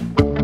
Bye.